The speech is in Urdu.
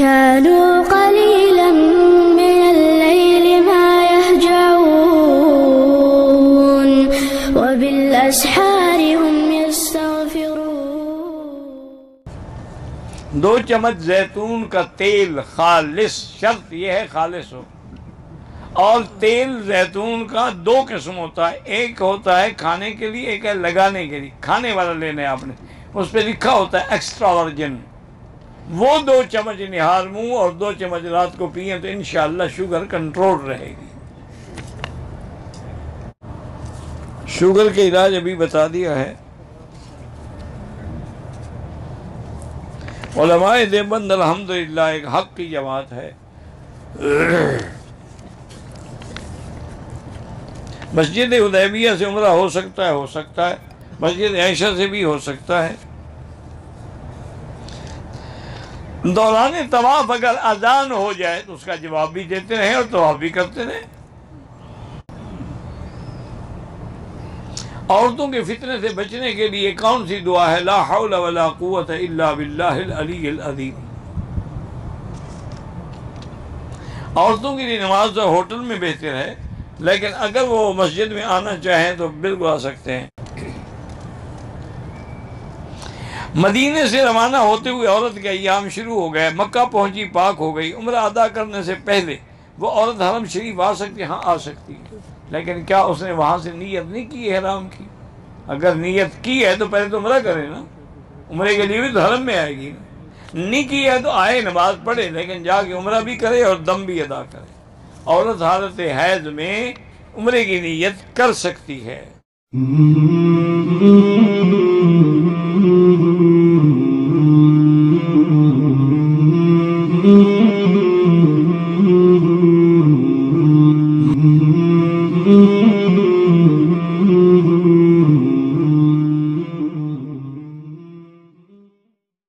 كانوا قليلا من الليل ما يهجعون وبالأسحار هم يستغفرون. دو چمچ زیتون کا تیل خالص، شرط یہ ہے خالص ہو۔ اور تیل زیتون کا دو قسم ہوتا ہے۔ ایک ہوتا ہے کھانے کے لیے، ایک ہے لگانے کے لیے۔ کھانے والا لینا ہے آپ نے۔ اس پہ لکھا ہوتا ہے ایکسٹرا ورجن وہ دو چمچ نہار منہ اور دو چمچ رات کو پیئیں تو انشاءاللہ شوگر کنٹرول رہے گی۔ شوگر کے علاج ابھی بتا دیا ہے۔ علماء دیوبند الحمدللہ ایک حق کی جماعت ہے۔ مسجد ادیبیہ سے عمرہ ہو سکتا ہے، ہو سکتا ہے۔ مسجد عائشہ سے بھی ہو سکتا ہے۔ دوران طواف اگر اذان ہو جائے تو اس کا جواب بھی دیتے رہیں اور طواف بھی کرتے رہیں۔ عورتوں کے فتنے سے بچنے کے لیے کون سی دعا ہے؟ لا حول ولا قوت الا باللہ العلی العظیم۔ عورتوں کے لیے نماز تو ہوٹل میں بہتر ہے، لیکن اگر وہ مسجد میں آنا چاہیں تو بالکل آ سکتے ہیں۔ مدینے سے روانہ ہوتے ہوئے عورت کے ایام شروع ہو گئے مکہ پہنچی، پاک ہو گئی، عمرہ ادا کرنے سے پہلے وہ عورت حرم شریف آ سکتی ہاں آ سکتی ہے۔ لیکن کیا اس نے وہاں سے نیت نہیں کی حرام کی؟ اگر نیت کی ہے تو پہلے تو عمرہ کرے نا۔ عمرے کے لیے بھی تو حرم میں آئے گی۔ نہیں کی ہے تو آئے، نماز پڑھے، لیکن جا کے عمرہ بھی کرے اور دم بھی ادا کرے۔ عورت حالت حیض میں عمرے کی نیت کر سکتی ہے۔